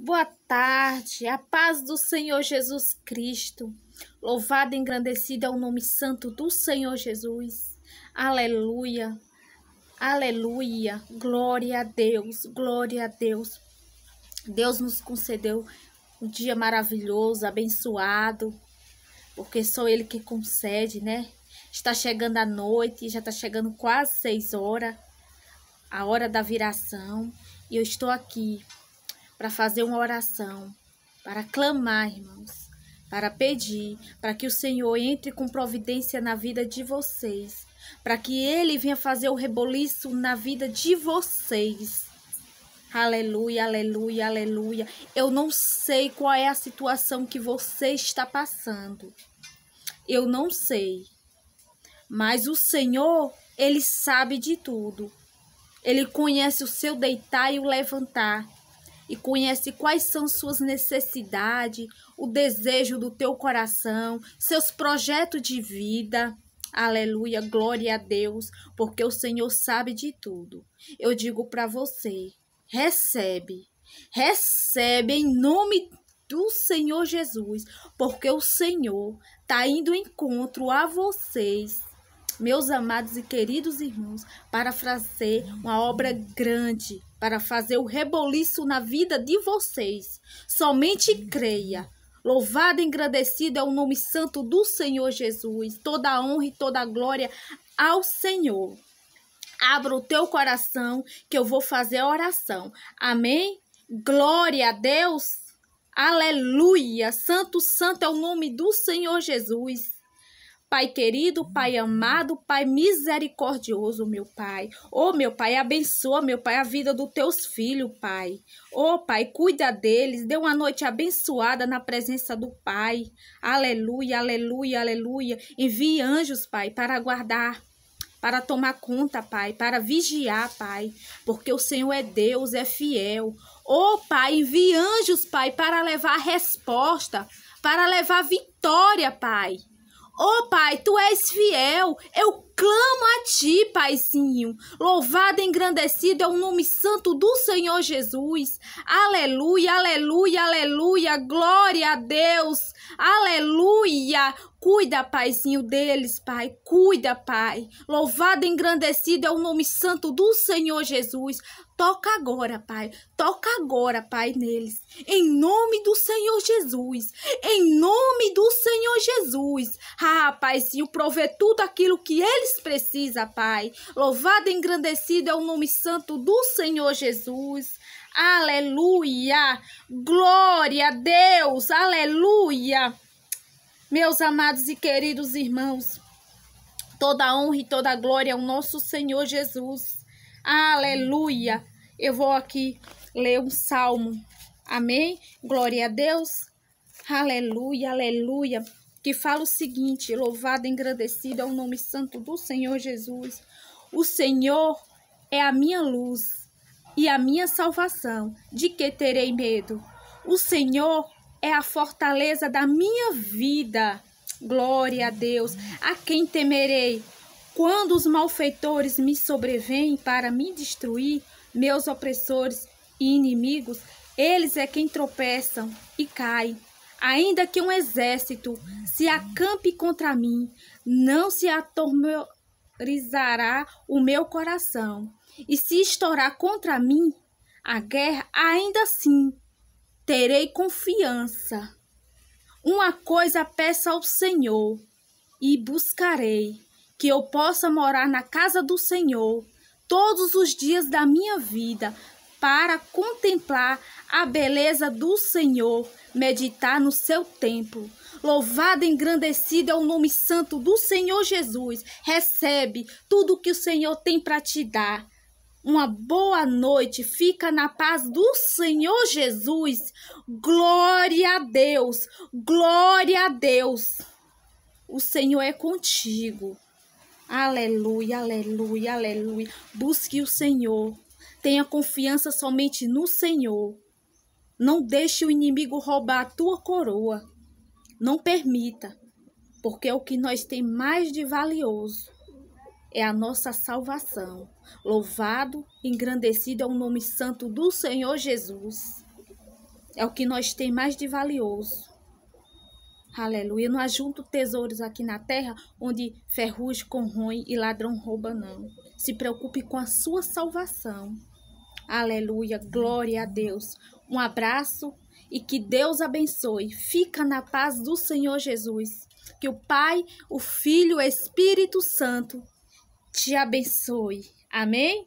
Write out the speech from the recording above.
Boa tarde, a paz do Senhor Jesus Cristo. Louvado e engrandecido é o nome santo do Senhor Jesus. Aleluia, aleluia, glória a Deus, glória a Deus. Deus nos concedeu um dia maravilhoso, abençoado, porque só Ele que concede, né? Está chegando a noite, já está chegando quase seis horas, a hora da viração, e eu estou aqui para fazer uma oração, para clamar, irmãos, para pedir, para que o Senhor entre com providência na vida de vocês, para que Ele venha fazer o reboliço na vida de vocês. Aleluia, aleluia, aleluia. Eu não sei qual é a situação que você está passando. Eu não sei. Mas o Senhor, Ele sabe de tudo. Ele conhece o seu deitar e o levantar e conhece quais são suas necessidades, o desejo do teu coração, seus projetos de vida. Aleluia, glória a Deus, porque o Senhor sabe de tudo. Eu digo para você, recebe, recebe em nome do Senhor Jesus, porque o Senhor está indo encontro a vocês meus amados e queridos irmãos, para fazer uma obra grande, para fazer o reboliço na vida de vocês. Somente creia. Louvado e engrandecido é o nome santo do Senhor Jesus. Toda a honra e toda a glória ao Senhor. Abra o teu coração que eu vou fazer a oração. Amém? Glória a Deus. Aleluia. Santo, santo é o nome do Senhor Jesus. Pai querido, Pai amado, Pai misericordioso, meu Pai. Oh, meu Pai, abençoa, meu Pai, a vida dos teus filhos, Pai. Oh, Pai, cuida deles, dê uma noite abençoada na presença do Pai. Aleluia, aleluia, aleluia. Envie anjos, Pai, para guardar para tomar conta, Pai, para vigiar, Pai, porque o Senhor é Deus, é fiel. Oh, Pai, envie anjos, Pai, para levar resposta, para levar vitória, Pai. Oh, Pai, tu és fiel. Eu clamo a ti, Paizinho. Louvado e engrandecido é o nome santo do Senhor Jesus. Aleluia, aleluia, aleluia. Glória a Deus. Aleluia. Cuida, Paizinho, deles, Pai. Cuida, Pai. Louvado e engrandecido é o nome santo do Senhor Jesus. Toca agora, Pai. Toca agora, Pai, neles. Em nome do Senhor Jesus. Em nome do Senhor Jesus. Ah, Paizinho, provê tudo aquilo que eles precisam, Pai. Louvado e engrandecido é o nome santo do Senhor Jesus. Aleluia. Glória a Deus. Aleluia. Meus amados e queridos irmãos, toda honra e toda glória ao nosso Senhor Jesus. Aleluia. Eu vou aqui ler um salmo. Amém? Glória a Deus. Aleluia, aleluia. Que fala o seguinte: louvado engrandecido é o nome santo do Senhor Jesus. O Senhor é a minha luz e a minha salvação. De que terei medo? O Senhor é a fortaleza da minha vida. Glória a Deus. A quem temerei? Quando os malfeitores me sobrevêm para me destruir, meus opressores e inimigos, eles é quem tropeçam e caem. Ainda que um exército se acampe contra mim, não se atormorizará o meu coração. E se estourar contra mim a guerra, ainda assim terei confiança. Uma coisa peço ao Senhor e buscarei que eu possa morar na casa do Senhor todos os dias da minha vida, para contemplar a beleza do Senhor, meditar no seu templo. Louvado engrandecido é o nome santo do Senhor Jesus. Recebe tudo que o Senhor tem para te dar. Uma boa noite, fica na paz do Senhor Jesus. Glória a Deus, glória a Deus. O Senhor é contigo. Aleluia, aleluia, aleluia. Busque o Senhor. Tenha confiança somente no Senhor. Não deixe o inimigo roubar a tua coroa. Não permita, porque o que nós tem mais de valioso é a nossa salvação. Louvado, engrandecido é o nome santo do Senhor Jesus. é o que nós temos mais de valioso. Aleluia. Não ajunto tesouros aqui na terra onde ferrugem corroem e ladrão rouba, não. Se preocupe com a sua salvação. Aleluia. Glória a Deus. Um abraço e que Deus abençoe. Fica na paz do Senhor Jesus. Que o Pai, o Filho, o Espírito Santo te abençoe. Amém?